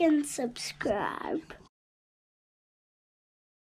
and subscribe.